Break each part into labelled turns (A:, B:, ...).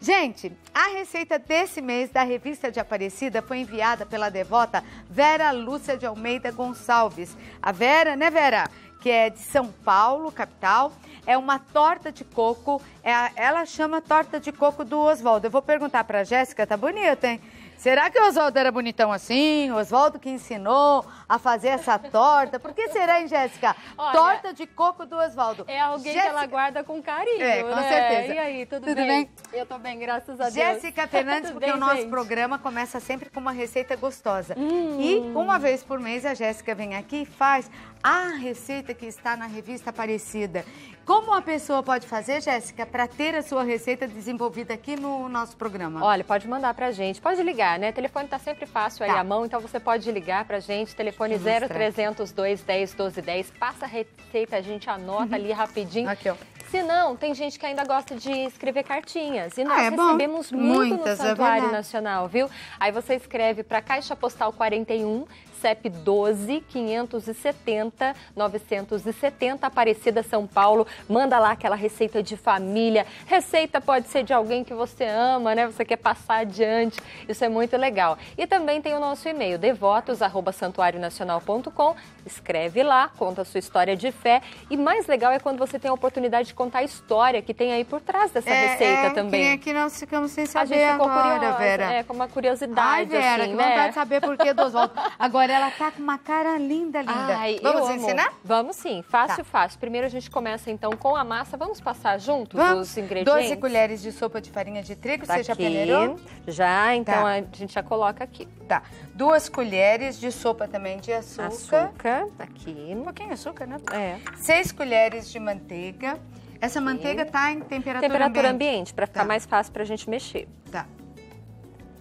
A: Gente, a receita desse mês da revista de Aparecida foi enviada pela devota Vera Lúcia de Almeida Gonçalves. A Vera, né, Vera? Que é de São Paulo, capital. É uma torta de coco. É a- ela chama torta de coco do Oswaldo. Eu vou perguntar pra Jéssica, tá bonita, hein? Será que o Oswaldo era bonitão assim? O Oswaldo que ensinou a fazer essa torta? Por que será, hein, Jéssica? Torta de coco do Oswaldo.
B: É alguém que ela guarda com carinho,
A: É, com
B: né?
A: certeza.
B: E aí, tudo,
A: Tudo
B: bem?
A: bem?
B: Eu tô bem, graças a Deus.
A: Jéssica Fernandes, porque
B: bem,
A: o nosso
B: gente?
A: programa começa sempre com uma receita gostosa.
B: Hum.
A: E uma vez por mês a Jéssica vem aqui e faz a receita que está na revista Aparecida. Como a pessoa pode fazer, Jéssica, para ter a sua receita desenvolvida aqui no nosso programa?
B: Olha, pode mandar pra gente, pode ligar, né? O telefone tá sempre fácil aí
A: Tá.
B: à mão, então você pode ligar pra gente, telefone
A: Deixa eu mostrar
B: 0300 210 1210, passa a receita, a gente anota ali rapidinho.
A: Aqui, ó.
B: Se não, tem gente que ainda gosta de escrever cartinhas. E nós
A: Ah, é bom.
B: recebemos muito
A: Muitas,
B: no
A: é
B: Santuário
A: verdade.
B: Nacional, viu? Aí você escreve para Caixa Postal 41, CEP 12 570 970, Aparecida, São Paulo. Manda lá aquela receita de família. Receita pode ser de alguém que você ama, né? Você quer passar adiante. Isso é muito legal. E também tem o nosso e-mail, devotos@santuarionacional.com. Escreve lá, conta a sua história de fé. E mais legal é quando você tem a oportunidade de contar a história que tem aí por trás dessa
A: É,
B: receita
A: é,
B: também.
A: Que, nem aqui nós ficamos sem
B: A
A: saber
B: gente ficou
A: agora,
B: curiosa,
A: Vera.
B: é, com uma curiosidade,
A: Ai, Vera,
B: assim,
A: que
B: né?
A: vontade de saber por que do Oswaldo. Agora ela tá com uma cara linda, linda.
B: Ai,
A: Vamos ensinar?
B: Vamos sim, fácil,
A: Tá.
B: fácil. Primeiro a gente começa então com a massa. Vamos passar juntos
A: Vamos.
B: os ingredientes?
A: 12 colheres de sopa de farinha de trigo,
B: Tá
A: você já
B: aqui.
A: peneirou?
B: Já, então
A: Tá.
B: a gente já coloca aqui.
A: Tá. Duas colheres de sopa também de açúcar.
B: Açúcar, aqui.
A: Um pouquinho de açúcar, né?
B: É.
A: Seis colheres de manteiga. Essa manteiga tá em temperatura,
B: Temperatura
A: ambiente.
B: ambiente, para ficar
A: Tá.
B: mais fácil pra gente mexer.
A: Tá.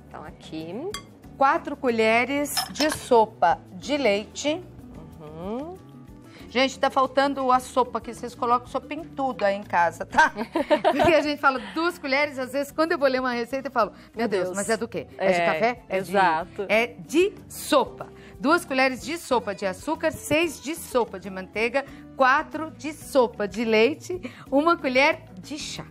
B: Então aqui.
A: Quatro colheres de sopa de leite.
B: Uhum.
A: Gente, tá faltando a sopa que vocês colocam sopa em tudo aí em casa, tá? Porque a gente fala duas colheres, às vezes quando eu vou ler uma receita eu falo, meu, Deus,
B: Deus.
A: mas é do quê? É, de
B: É,
A: café? É de-
B: exato.
A: é de sopa. Duas colheres de sopa de açúcar, seis de sopa de manteiga, quatro de sopa de leite, uma colher de chá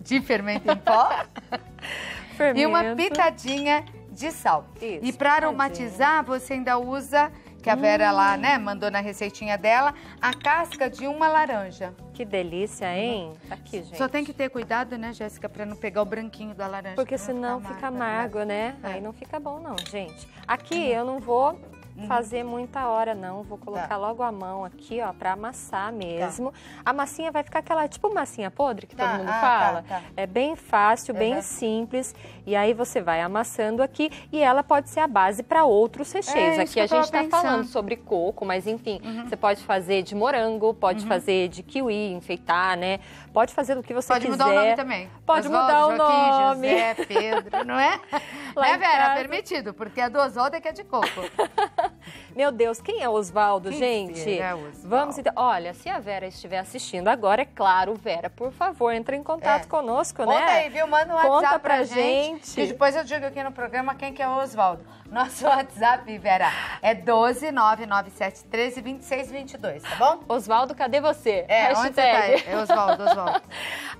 A: de fermento em pó e uma
B: Fermento.
A: pitadinha de sal.
B: Isso,
A: e para aromatizar, você ainda usa, que a Vera lá, né, mandou na receitinha dela, a casca de uma laranja.
B: Que delícia, hein? Tá aqui, gente.
A: Só tem que ter cuidado, né, Jéssica, para não pegar o branquinho da laranja.
B: Porque senão fica
A: amargo,
B: amargo, né?
A: É.
B: Aí não fica bom, não, gente. Aqui eu não vou fazer muita hora, não. Vou colocar
A: Uhum. Tá.
B: logo a mão aqui, ó, pra amassar mesmo. A massinha vai ficar aquela, tipo massinha podre que
A: Tá,
B: todo mundo
A: ah,
B: fala.
A: tá, tá.
B: É bem fácil, bem
A: Uhum.
B: simples. E aí você vai amassando aqui e ela pode ser a base para outros recheios.
A: É,
B: aqui a gente tá
A: pensando.
B: falando sobre coco, mas enfim, você pode fazer de morango, pode
A: Uhum.
B: fazer de kiwi, enfeitar, né? Pode fazer do que você
A: Pode
B: quiser.
A: mudar o nome também.
B: Pode
A: Oswaldo,
B: mudar o
A: Joaquim,
B: nome.
A: José, Pedro, não é?
B: Lá
A: é, Vera,
B: casa.
A: permitido, porque a do Oswaldo é que é de coco.
B: Meu Deus, quem é Oswaldo,
A: Quem
B: gente?
A: será Oswaldo?
B: Vamos então. Olha, se a Vera estiver assistindo agora, é claro, Vera, por favor, entre em contato
A: É.
B: conosco,
A: Conta
B: né?
A: aí, viu? Manda um
B: Conta
A: WhatsApp
B: pra
A: pra gente.
B: gente.
A: E depois eu digo aqui no programa quem que é o Oswaldo. Nosso WhatsApp, Vera, é 12 997 13 26 22, tá bom?
B: Oswaldo, cadê você?
A: É, onde você tá?
B: Hashtag.
A: É Oswaldo, Oswaldo.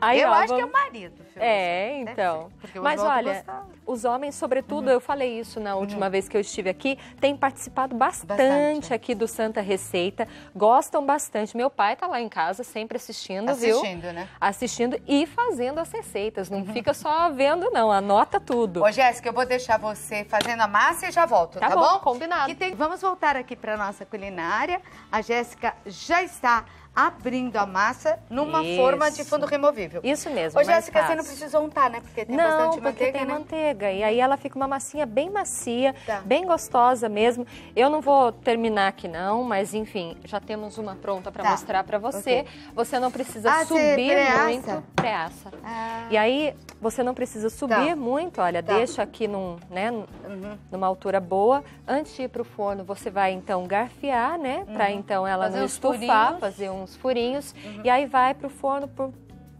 B: Aí,
A: eu
B: ó,
A: acho
B: vamos-
A: que é o marido, filho.
B: É, então. Mas olha,
A: gostava.
B: os homens, sobretudo, eu falei isso na última vez que eu estive aqui, têm participado bastante,
A: Bastante.
B: aqui do Santa Receita, gostam bastante. Meu pai tá lá em casa sempre assistindo, viu?
A: Assistindo, né?
B: Assistindo e fazendo as receitas. Não fica só vendo, não. Anota tudo.
A: Ô, Jéssica, eu vou deixar você fazendo a massa e já volto, tá,
B: Tá bom, combinado.
A: E tem- Vamos voltar aqui para nossa culinária. A Jéssica já está abrindo a massa numa
B: Isso.
A: forma de fundo removível.
B: Isso mesmo.
A: Ô, Jéssica, você não precisa untar, né? Porque tem
B: não,
A: bastante
B: porque
A: manteiga,
B: tem
A: né?
B: manteiga. E aí ela fica uma massinha bem macia,
A: Tá.
B: bem gostosa mesmo. Eu não vou terminar aqui não, mas enfim, já temos uma pronta para
A: Tá.
B: mostrar para você.
A: Ok.
B: Você não precisa
A: Ah,
B: subir
A: preassa?
B: muito. Preassa.
A: Ah,
B: E aí você não precisa subir
A: Tá.
B: muito, olha,
A: Tá.
B: deixa aqui num, né,
A: uhum.
B: numa altura boa. Antes de ir pro forno, você vai então garfiar, né? Pra então ela
A: Uhum. Fazer
B: não estufar.
A: Uhum.
B: fazer uns furinhos. E aí vai pro forno por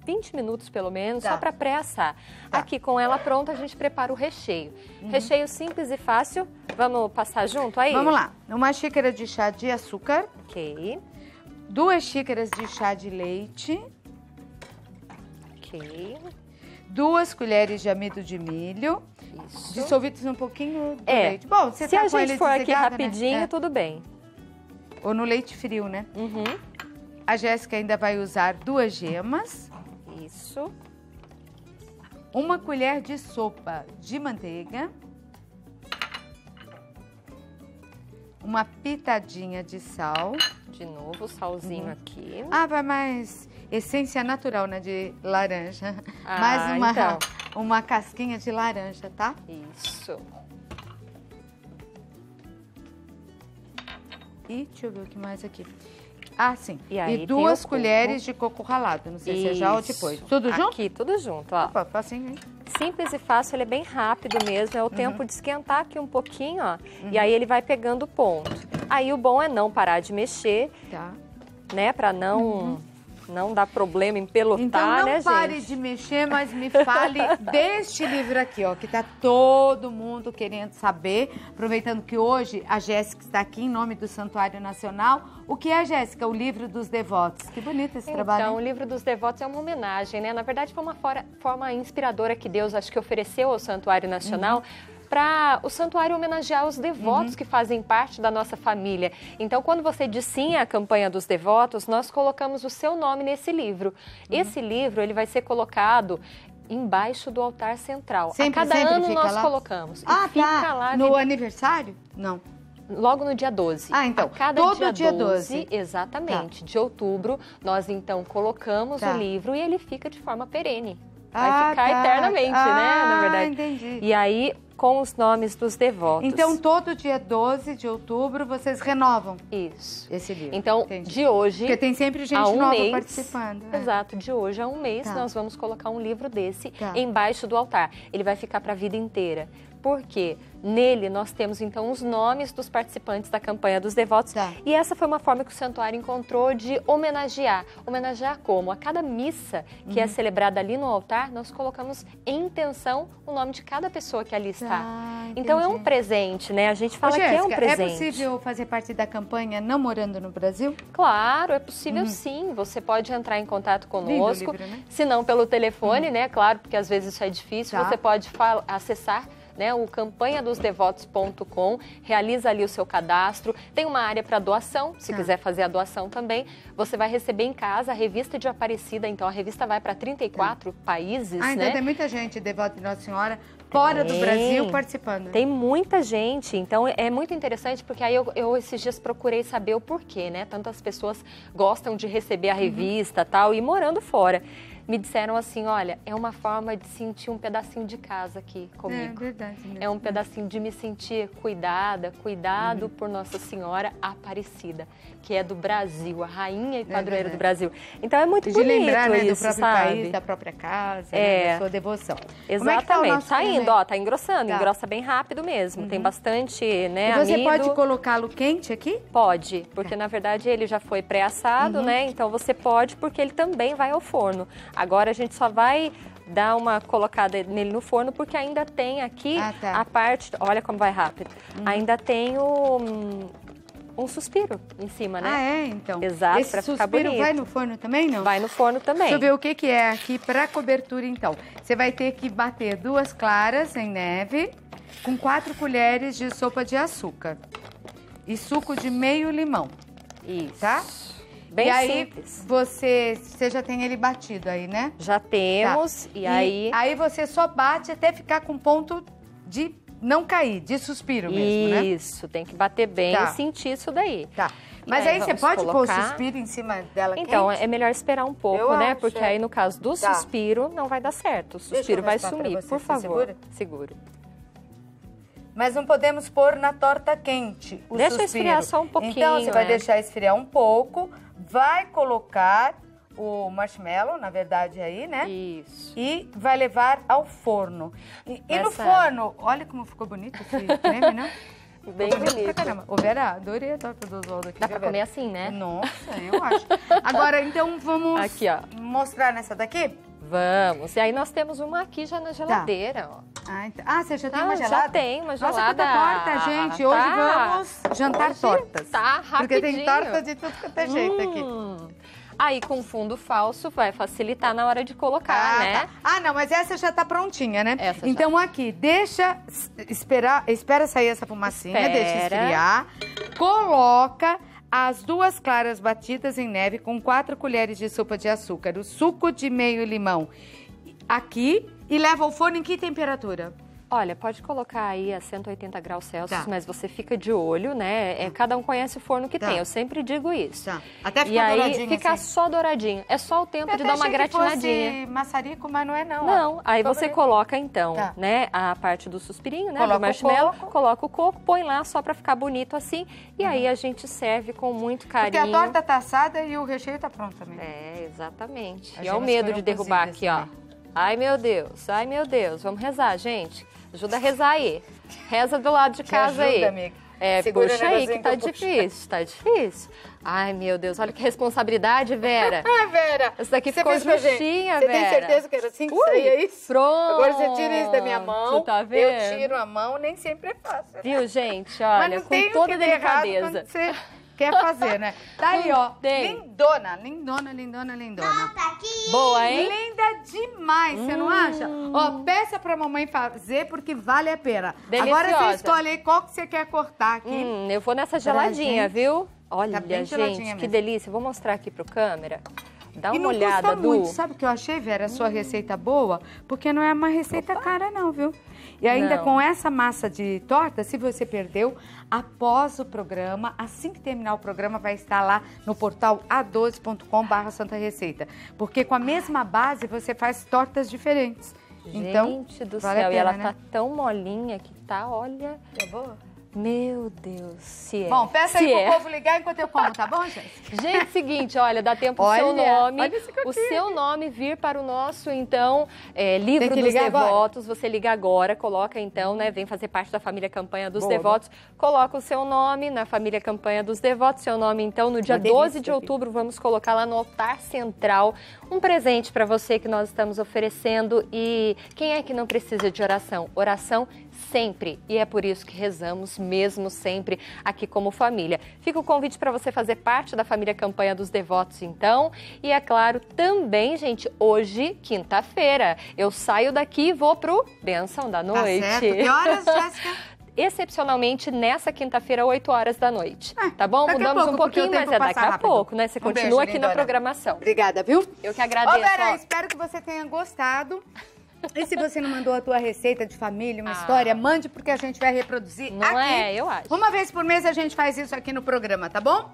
B: 20 minutos pelo menos,
A: Tá.
B: só para pré-assar.
A: Tá.
B: Aqui com ela pronta, a gente prepara o recheio.
A: Uhum.
B: Recheio simples e fácil. Vamos passar junto aí?
A: Vamos lá. Uma xícara de chá de açúcar,
B: Ok,
A: duas xícaras de chá de leite,
B: ok.
A: duas colheres de amido de milho,
B: Isso.
A: dissolvidos um pouquinho do
B: É.
A: leite. Bom, você
B: Se
A: tá
B: a gente for aqui
A: né?
B: rapidinho,
A: É.
B: tudo bem.
A: Ou no leite frio, né?
B: Uhum.
A: A Jéssica ainda vai usar duas gemas,
B: Isso.
A: uma colher de sopa de manteiga, uma pitadinha de sal.
B: De novo, salzinho
A: Uhum.
B: aqui.
A: Ah, vai mais essência natural, né, de laranja.
B: Ah,
A: mais uma,
B: então.
A: uma casquinha de laranja, tá?
B: Isso.
A: E deixa eu ver o que mais aqui. Ah, sim.
B: E aí tem
A: duas colheres de coco ralado. Não sei se é já ou
B: Isso.
A: depois. Tudo junto?
B: Aqui, tudo junto, ó.
A: Opa, facinho, hein?
B: Simples e fácil, ele é bem rápido mesmo, é
A: Uhum.
B: o tempo de esquentar aqui um pouquinho, ó. E aí ele vai pegando o ponto. Aí o bom é não parar de mexer,
A: Tá.
B: né, Pra não não dar problema empelotar,
A: Então não
B: né,
A: pare
B: gente?
A: de mexer, mas me fale deste livro aqui, ó, que tá todo mundo querendo saber. Aproveitando que hoje a Jéssica está aqui em nome do Santuário Nacional. O que é, Jéssica? O livro dos devotos. Que bonito esse trabalho.
B: Então, o livro dos devotos é uma homenagem, né? Na verdade, foi uma forma inspiradora que Deus acho que ofereceu ao Santuário Nacional. Para o santuário homenagear os devotos que fazem parte da nossa família. Então, quando você diz sim à campanha dos devotos, nós colocamos o seu nome nesse livro. Esse livro ele vai ser colocado embaixo do altar central.
A: Sempre,
B: a cada ano nós
A: lá?
B: colocamos. E
A: Ah,
B: fica
A: tá.
B: lá
A: No aniversário? Não.
B: Logo no dia 12.
A: Ah, então,
B: A cada
A: todo
B: dia,
A: dia
B: 12,
A: 12.
B: exatamente, de outubro, nós então colocamos
A: Tá.
B: o livro e ele fica de forma perene. Vai
A: Ah,
B: ficar
A: tá.
B: eternamente, né, na
A: Ah,
B: verdade.
A: entendi.
B: E aí, com os nomes dos devotos.
A: Então, todo dia 12 de outubro, vocês renovam
B: Isso.
A: esse livro.
B: Então,
A: Entendi.
B: de hoje
A: Porque tem sempre gente
B: um
A: nova
B: mês,
A: participando. é.
B: Exato, de hoje a um mês
A: Tá.
B: nós vamos colocar um livro desse
A: Tá.
B: embaixo do altar. Ele vai ficar para a vida inteira. Por quê? Nele nós temos então os nomes dos participantes da campanha dos devotos.
A: Tá.
B: E essa foi uma forma que o santuário encontrou de homenagear. Homenagear como? A cada missa que
A: Uhum.
B: é celebrada ali no altar, nós colocamos em intenção o nome de cada pessoa que ali está.
A: Tá,
B: então é um presente, né? A gente fala
A: Ô,
B: que é um
A: Jéssica,
B: presente.
A: possível fazer parte da campanha não morando no Brasil?
B: Claro, é possível sim. Você pode entrar em contato conosco.
A: livro, né?
B: Se não pelo telefone, né? Claro, porque às vezes isso é difícil.
A: Tá.
B: Você pode acessar né, o campanhadosdevotos.com, realiza ali o seu cadastro. Tem uma área para doação, se
A: Tá.
B: quiser fazer a doação também. Você vai receber em casa a revista de Aparecida. Então a revista vai para 34 países,
A: Ah, então
B: né?
A: tem muita gente devota de Nossa Senhora fora do
B: Tem.
A: Brasil participando.
B: Tem muita gente, então é muito interessante porque aí eu, eu esses dias procurei saber o porquê, né? Tantas pessoas gostam de receber a
A: Uhum.
B: revista tal e morando fora. Me disseram assim, olha, é uma forma de sentir um pedacinho de casa aqui
A: É
B: comigo.
A: verdade mesmo.
B: É um pedacinho de me sentir cuidada, cuidado
A: Uhum.
B: por Nossa Senhora Aparecida, que é do Brasil, a rainha e padroeira
A: verdade.
B: do Brasil. Então é muito
A: E de
B: bonito
A: lembrar né, do
B: isso,
A: próprio
B: sabe?
A: país, da própria casa,
B: É.
A: né, da sua devoção. É tá
B: Exatamente.
A: nosso
B: Tá indo, ó, tá engrossando,
A: Tá. Uhum.
B: engrossa bem rápido mesmo. Tem bastante, né,
A: E você
B: amido.
A: pode colocá-lo quente aqui?
B: Pode, porque na verdade ele já foi pré-assado,
A: Uhum.
B: né? Então você pode, porque ele também vai ao forno. Agora a gente só vai dar uma colocada nele no forno, porque ainda tem aqui
A: Ah, tá.
B: A parte. Olha como vai rápido. Ainda tem o, hum, um suspiro em cima, né?
A: Ah, é? Então.
B: Exato,
A: Esse
B: pra ficar
A: suspiro
B: bonito.
A: vai no forno também, não?
B: Vai no forno também.
A: Deixa eu ver o que, que é aqui para cobertura, então. Você vai ter que bater duas claras em neve com quatro colheres de sopa de açúcar e suco de meio limão,
B: Isso.
A: tá?
B: Bem
A: e aí,
B: simples.
A: Você, você já tem ele batido aí, né?
B: Já temos,
A: Tá.
B: e aí.
A: Aí você só bate até ficar com ponto de não cair, de suspiro mesmo, né?
B: Isso, tem que bater bem
A: Tá.
B: e sentir isso daí.
A: Tá.
B: E
A: Mas
B: aí
A: aí, você pode pôr o
B: colocar-
A: suspiro em cima dela
B: Então,
A: quente?
B: é melhor esperar um pouco,
A: Eu
B: né?
A: acho,
B: Porque
A: é.
B: aí, no caso do
A: Tá.
B: suspiro, não vai dar certo. O suspiro vai
A: pra
B: sumir,
A: você.
B: por favor.
A: segura?
B: Seguro.
A: Mas não podemos pôr na torta quente o
B: Deixa
A: suspiro.
B: esfriar só um pouquinho,
A: Então, você vai
B: é.
A: deixar esfriar um pouco, vai colocar o marshmallow, na verdade, aí, né?
B: Isso.
A: E vai levar ao forno. E, e no
B: Essa-
A: forno, olha como ficou bonito esse creme, né?
B: Bem bonito.
A: caramba. Ô, Vera, adorei a torta do Oswaldo aqui.
B: Dá pra comer
A: Vera?
B: assim, né?
A: Nossa, eu acho. Agora, então, vamos
B: Aqui, ó.
A: mostrar nessa daqui?
B: Vamos. E aí nós temos uma aqui já na geladeira, ó.
A: Ah, então- ah, você já tem
B: Ah,
A: uma
B: já
A: gelada?
B: tem uma
A: Nossa,
B: gelada.
A: quanta torta, gente. Hoje
B: Tá.
A: vamos jantar
B: Hoje
A: tortas.
B: Tá, rapidinho.
A: Porque tem torta de tudo quanto é jeito aqui.
B: Hum. Aí com fundo falso vai facilitar na hora de colocar,
A: Ah,
B: né?
A: tá. Ah, não, mas essa já tá prontinha, né?
B: Essa já.
A: então aqui, deixa esperar, espera sair essa fumacinha,
B: Espera.
A: deixa esfriar. Coloca as duas claras batidas em neve com quatro colheres de sopa de açúcar, o suco de meio limão aqui e leva ao forno em que temperatura?
B: Olha, pode colocar aí a 180 graus Celsius,
A: Tá.
B: mas você fica de olho, né? É, cada um conhece o forno que
A: Tá.
B: tem, eu sempre digo isso.
A: Tá. Até
B: E
A: ficar
B: aí
A: douradinho
B: fica
A: assim.
B: só douradinho. É só o tempo
A: Eu
B: de dar uma
A: achei que
B: gratinadinha.
A: fosse maçarico, mas não é não. ó.
B: Não, aí
A: Ficou
B: você coloca então,
A: Tá.
B: né, a parte do suspirinho, né,
A: Coloca
B: do
A: o
B: marshmallow,
A: coco.
B: coloca o coco, põe lá só pra ficar bonito assim, e aí a gente serve com muito
A: Porque
B: carinho.
A: a torta tá assada e o recheio tá pronto também.
B: É, exatamente.
A: As
B: E olha o medo de derrubar aqui,
A: cozidas
B: ó. Ai, meu Deus, ai, meu Deus. Vamos rezar, gente. Ajuda a rezar aí. Reza do lado de
A: Te
B: casa aí.
A: ajuda, amiga.
B: É,
A: Segura
B: puxa aí que tá
A: que
B: difícil, tá difícil. Ai, meu Deus, olha que responsabilidade, Vera.
A: Ah, Vera.
B: Essa daqui
A: você
B: ficou justinha,
A: Você tem
B: Vera.
A: certeza que era assim que
B: Ui,
A: saía isso?
B: Pronto.
A: Agora você tira isso da minha mão.
B: Tá vendo?
A: Eu tiro a mão, nem sempre é fácil. né?
B: Viu, gente? Olha, com toda
A: errado
B: delicadeza.
A: você quer fazer, né? Tá aí, ó.
B: Tem.
A: Lindona, lindona, lindona, lindona.
B: Boa, hein?
A: Linda demais, você não acha? Ó, peça pra mamãe fazer porque vale a pena. Agora
B: Deliciosa.
A: você escolhe aí qual que você quer cortar aqui.
B: Hum, eu vou nessa geladinha, viu? Olha,
A: Tá bem geladinha
B: gente, que delícia. Vou mostrar aqui pro câmera. Dá
A: e
B: uma
A: não
B: olhada,
A: custa
B: Du.
A: muito. Sabe o que eu achei, Vera? A sua receita boa? Porque não é uma receita cara, não, viu? E ainda
B: Não.
A: com essa massa de torta, se você perdeu, após o programa, assim que terminar o programa, vai estar lá no portal a12.com.br Santa Receita. Porque com a mesma base você faz tortas diferentes. então,
B: Gente do
A: vale
B: céu, e
A: pena,
B: ela
A: né?
B: tá tão molinha que tá, olha.
A: Tá boa?
B: Meu Deus, se é.
A: Bom, peça
B: se
A: aí
B: é.
A: pro povo ligar enquanto eu como, tá bom, gente?
B: Gente, seguinte, olha, dá tempo o seu
A: Olha,
B: nome,
A: olha
B: o seu nome vir para o nosso, então, é, livro dos
A: ligar agora?
B: devotos. Você liga agora, coloca então, né? Vem fazer parte da família campanha dos
A: Boa,
B: devotos. Coloca o seu nome na família campanha dos devotos. Seu nome, então, no dia
A: Uma delícia,
B: 12 de outubro, vamos colocar lá no altar central um presente para você que nós estamos oferecendo. E quem é que não precisa de oração? Oração sempre. E é por isso que rezamos mesmo sempre aqui como família. Fica o convite para você fazer parte da família Campanha dos Devotos, então. E é claro, também, gente, hoje, quinta-feira, eu saio daqui e vou pro Benção da
A: Tá
B: Noite.
A: certo. Que horas, Jéssica?
B: Excepcionalmente nessa quinta-feira, 8 horas da noite.
A: Ah,
B: tá bom? Mudamos
A: pouco,
B: um pouquinho, mas é daqui
A: passa
B: a
A: rápido.
B: pouco, né? Você
A: Um
B: continua
A: beijo,
B: aqui na
A: lindona.
B: programação.
A: Obrigada, viu?
B: Eu que agradeço.
A: Ô, Vera, espero que você tenha gostado. E se você não mandou a tua receita de família, uma
B: Ah.
A: história, mande porque a gente vai reproduzir
B: Não
A: aqui.
B: é? Eu acho.
A: Uma vez por mês a gente faz isso aqui no programa, tá bom?